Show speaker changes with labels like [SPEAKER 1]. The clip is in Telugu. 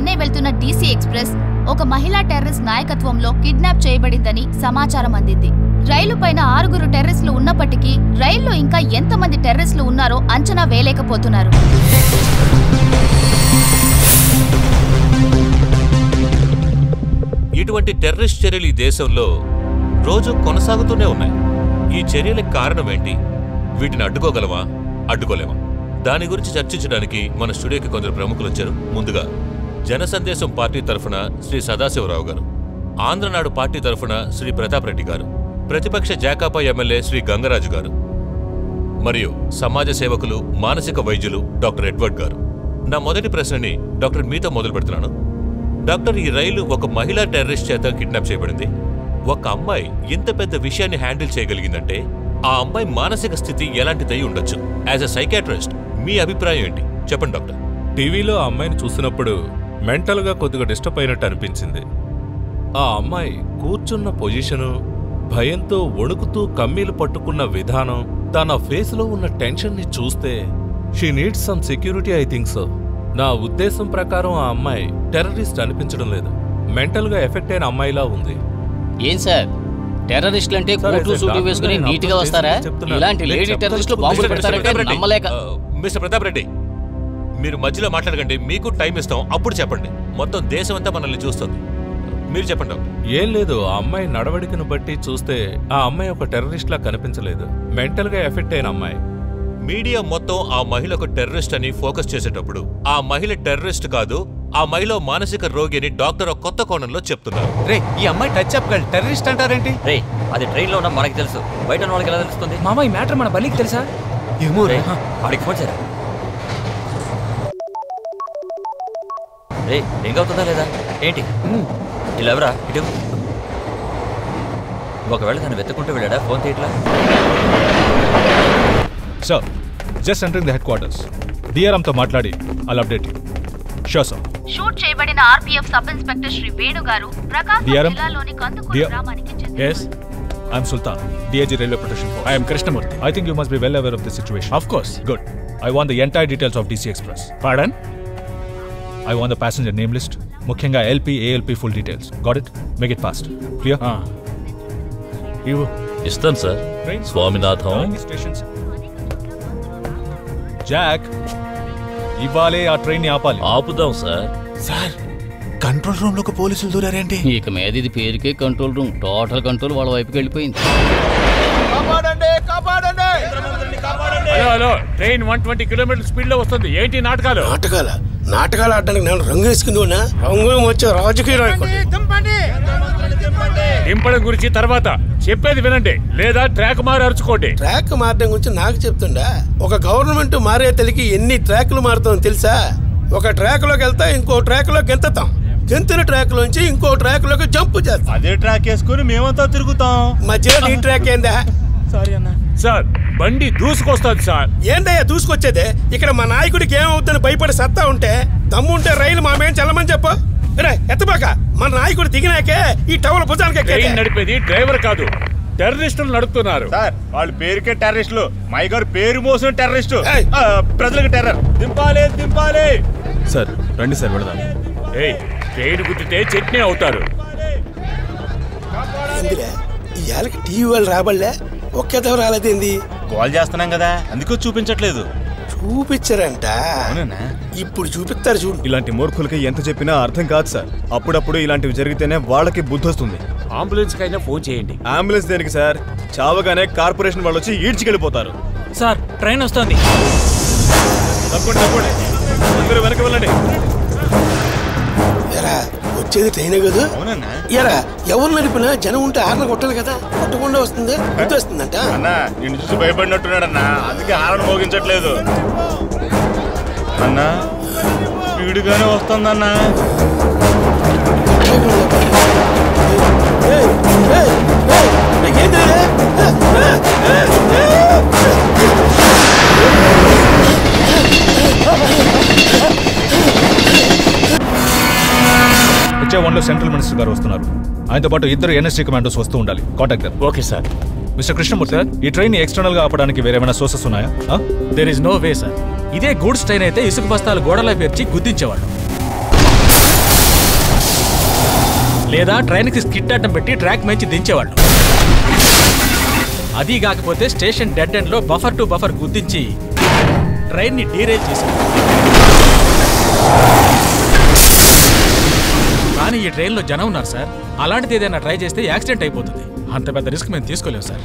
[SPEAKER 1] చెన్నై వెళ్తున్న డీసీ ఎక్స్ప్రెస్ ఒక మహిళా టెర్రరిస్ట్ నాయకత్వంలో కిడ్నాప్ చేయబడిందని సమాచారం అందింది. రైలు పైన ఆరుగురు టెర్రరిస్టులు ఉన్నప్పటికీ రైల్లో ఇంకా ఎంతమంది టెర్రరిస్టులు ఉన్నారో అంచనా వేయలేకపోతున్నారు.
[SPEAKER 2] ఇటువంటి టెర్రరిస్ట్ చర్యలు ఈ దేశంలో రోజు కొనసాగుతూనే ఉన్నాయి. ఈ చర్యలకు కారణం ఏంటి? వీటిని అడ్డుకోగలవా అడ్డుకోలేమా? దాని గురించి చర్చించడానికి మన స్టూడియోకి కొందరు ప్రముఖులు వచ్చారు. ముందుగా జనసందేశం పార్టీ తరఫున శ్రీ సదాశివరావు గారు ఆంధ్రనాడు పార్టీ తరఫున శ్రీ ప్రతాప్ రెడ్డి గారు ప్రతిపక్ష జాకాపా ఎమ్మెల్యే శ్రీ గంగరాజు గారు మరియు సమాజ సేవకులు మానసిక వైద్యులు డాక్టర్ ఎడ్వర్డ్ గారు. నా మొదటి ప్రశ్నని డాక్టర్ మీతో మొదలు పెడుతున్నాను. డాక్టర్ ఈ రైలు ఒక మహిళా టెర్రరిస్ట్ చేత కిడ్నాప్ చేయబడింది. ఒక అమ్మాయి ఇంత పెద్ద విషయాన్ని హ్యాండిల్ చేయగలిగిందంటే ఆ అమ్మాయి మానసిక స్థితి ఎలాంటిదై ఉండొచ్చు? యాజ్ అ సైకాట్రిస్ట్ మీ అభిప్రాయం ఏంటి? చెప్పండి డాక్టర్.
[SPEAKER 3] టీవీలో ఆ అమ్మాయిని చూసినప్పుడు మెంటల్గా కొద్దిగా డిస్టర్బ్ అయినట్టు అనిపించింది. ఆ అమ్మాయి కూర్చున్న పొజిషను భయంతో వణుకుతూ కమ్మీలు పట్టుకున్న విధానం తన ఫేస్లో ఉన్న టెన్షన్ని చూస్తే she needs some security I think so. నా ఉద్దేశం ప్రకారం ఆ అమ్మాయి టెర్రరిస్ట్ అనిపించడం లేదు. మెంటల్గా ఎఫెక్ట్ అయిన అమ్మాయిలా ఉంది.
[SPEAKER 4] ఏం సార్? టెర్రరిస్టులు అంటే కోట్లు
[SPEAKER 3] అయితే
[SPEAKER 4] సూటు
[SPEAKER 3] డాక్టర్
[SPEAKER 4] వేసుకుని
[SPEAKER 3] నీట్గా
[SPEAKER 4] వస్తారా. ఇలాంటి లేడీ. టెర్రరిస్టులు
[SPEAKER 3] మిస్టర్
[SPEAKER 4] బాంబులు పెడతారంటే నమ్మలేక
[SPEAKER 2] మిస్టర్ ప్రతాప్ రెడ్డి. మీరు మధ్యలో మాట్లాడకండి. మీకు టైం ఇస్తాం. అప్పుడు చెప్పండి. మొత్తం దేశం అంతా మనల్ని చూస్తుంది. మీరు చెప్పండి
[SPEAKER 3] ఏం లేదు. ఆ అమ్మాయి నడవడికను బట్టి చూస్తే ఆ అమ్మాయి ఒక టెర్రరిస్ట్ లా కనిపించలేదు. మెంటల్గా ఎఫెక్ట్ అయిన అమ్మాయి.
[SPEAKER 2] మీడియా మొత్తం ఆ మహిళకు టెర్రరిస్ట్ అని ఫోకస్ చేసేటప్పుడు. ఆ మహిళ టెర్రరిస్ట్ కాదు ఆ మహిళ మానసిక రోగి అని డాక్టర్ ఒక కొత్త కోణంలో చెప్తున్నారు.
[SPEAKER 5] రే ఈ అమ్మాయి టచ్ అప్ గర్ల్ టెర్రరిస్ట్ అంటారేంటి?
[SPEAKER 6] రే అది ట్రైన్లో ఉన్న మనకి తెలుసు. బయట ఉన్న వాళ్ళకి ఎలా తెలుస్తుంది?
[SPEAKER 5] మామ ఈ మ్యాటర్ మన బలికి తెలుసా?
[SPEAKER 6] ఏమో రే. వాడికి ఫోన్ చేయరా? రే రింగ్ అవుతుందా లేదా? ఏంటి? ఇలా ఎవరా ఇటు. ఒకవేళ తను వెతుకుంటూ వెళ్ళాడా phone తీయట్లా?
[SPEAKER 7] Sir just entering the headquarters డిఆర్ఎంతో మాట్లాడి అలా అప్డేట్ షూర్ సార్
[SPEAKER 1] షూట్ చేయబడిన RPF sub inspector Shri Venu గారు ప్రకాశం? జిల్లాలోని కందుకూరు గ్రామానికి చెందిన
[SPEAKER 7] S IM Sultan DIG railway protection force IM Krishnamurthy I think you must be well aware of the situation of course good I want the entire details of DC express pardon I want the passenger name list ముఖ్యంగా LP ALP full details got it make it fast clear ఇవ్వు
[SPEAKER 8] ఇస్తాను సార్ స్వామినాథం
[SPEAKER 7] స్టేషన్స్ జాక్ ఇవ్వాలి ఆ ట్రైన్ని ఆపాలి.
[SPEAKER 8] ఆపుదాం సార్
[SPEAKER 9] సార్ కంట్రోల్ రూమ్లోకి పోలీసులు దూరారేంటి?
[SPEAKER 4] ఇక మీద ఇది పేరుకే కంట్రోల్ రూమ్ టోటల్ కంట్రోల్ వాళ్ళ వైపుకి వెళ్ళిపోయింది.
[SPEAKER 10] Hello train one twenty kilometre స్పీడ్లో వస్తుంది. ఏంటి నాటకాలు?
[SPEAKER 11] నాటకాల? నాటకాలు ఆడడానికి నేను రంగు వేసుకుందునా రంగు వచ్చే రాజకీయ
[SPEAKER 10] దింపడం గురించి తర్వాత చెప్పేది వినండి. లేదా ట్రాక్ మారి అరుచుకోండి.
[SPEAKER 11] ట్రాక్ మారడం గురించి నాకు చెప్తుండా? ఒక గవర్నమెంట్ మారే తెలికి ఎన్ని ట్రాక్లు మారుతాం తెలుసా? ఒక ట్రాక్లోకి వెళ్తా ఇంకో ట్రాక్లో గెంతుతాం. గెంతున ట్రాక్ లోంచి ఇంకో ట్రాక్లోకి జంప్ చేస్తాం.
[SPEAKER 5] అదే ట్రాక్ వేసుకుని మేమంతా తిరుగుతాం.
[SPEAKER 11] మధ్యలో నీ ట్రాక్ ఏందా?
[SPEAKER 5] సారీ అన్న.
[SPEAKER 10] సార్ బండి దూసుకొస్తుంది సార్.
[SPEAKER 11] ఏందయ్యా దూసుకొచ్చేదే? ఇక్కడ మా నాయకుడికి ఏమవుతుందని భయపడి సత్తా ఉంటే దమ్ముంటే రైలు మా మేము చల్లమని చెప్పు. రే ఎత్తబాక. మన నాయకుడు దిగినాకే ఈ టవర్ భుజానికి.
[SPEAKER 10] నడిపేది డ్రైవర్ కాదు టెర్రరిస్టులు నడుపుతున్నారు.
[SPEAKER 5] సార్ వాళ్ళ పేరుకే టెర్రరిస్టులు. మై గారు పేరు మోసిన టెర్రరిస్టు. ప్రజలకు టెర్రర్. దింపాలి దింపాలి.
[SPEAKER 7] సార్ రండి సార్ వెళదాం.
[SPEAKER 10] ఏయ్ ట్రైన్ గుద్దితే చట్నీ అవుతారు.
[SPEAKER 11] ఇవాళకి టీవీ వాళ్ళు రాబడలే? ఒక్కేదో రాలేదేంది
[SPEAKER 5] కాల్ చేస్తున్నాం కదా అందుకే చూపించట్లేదు.
[SPEAKER 11] చూపించారంట. ఇప్పుడు చూపిస్తారు చూడు.
[SPEAKER 12] ఇలాంటి మూర్ఖులకి ఎంత చెప్పినా అర్థం కాదు సార్. అప్పుడప్పుడు ఇలాంటివి జరిగితేనే వాళ్ళకి బుద్ధి వస్తుంది.
[SPEAKER 10] అంబులెన్స్ కైనా ఫోన్ చేయండి.
[SPEAKER 12] అంబులెన్స్ దేనికి సార్? చావగానే కార్పొరేషన్ వాళ్ళు వచ్చి ఈడ్చికెళ్ళిపోతారు.
[SPEAKER 5] సార్ ట్రైన్ వస్తుంది.
[SPEAKER 12] తప్పకుండా తప్పండి అందరూ వెనక వెళ్ళండి.
[SPEAKER 11] ఎరా వచ్చేది ట్రైనే కదా ఎరా ఎవరు నడిపినా జనం ఉంటే ఆరణ కొట్టాలి కదా కొట్టకుండా వస్తుంది వస్తుందంట
[SPEAKER 5] అన్నా నిన్ను చూసి భయపడినట్టున్నాడన్నా అందుకే హారన్ మోగించట్లేదు అన్నా స్పీడ్గానే వస్తుందన్నా
[SPEAKER 11] ఏ.
[SPEAKER 7] వన్లో సెంట్రల్ మినిస్టర్ గారు వస్తున్నారు. ఆయనతో పాటు ఇద్దరు ఎన్ఎస్సీ కమాండోస్ వస్తూ ఉండాలి. Contact
[SPEAKER 10] okay sir
[SPEAKER 7] mister Krishnamurthy ఈ ట్రైన్ ఎక్స్టర్నల్గా ఆపడానికి వేరేమైనా సోర్సెస్ ఉన్నాయా?
[SPEAKER 10] There is no way sir ఇదే గూడ్స్ ట్రైన్ అయితే ఇసుక బస్తాలు గోడలో పేర్చి గుద్దించేవాళ్ళు.
[SPEAKER 13] లేదా ట్రైన్కి స్కిట్ అడ్డం పెట్టి ట్రాక్ మంచి దించేవాళ్ళు. అది కాకపోతే స్టేషన్ డెడ్ ఎండ్లో బఫర్ టు బఫర్ గుద్దించి ట్రైన్ని డీరేజ్ చేశారు. ఈ ట్రైన్లో జనం ఉన్నారు సార్. అలాంటిది ఏదైనా ట్రై చేస్తే యాక్సిడెంట్ అయిపోతుంది. అంత పెద్ద రిస్క్ మేము తీసుకోలేము సార్.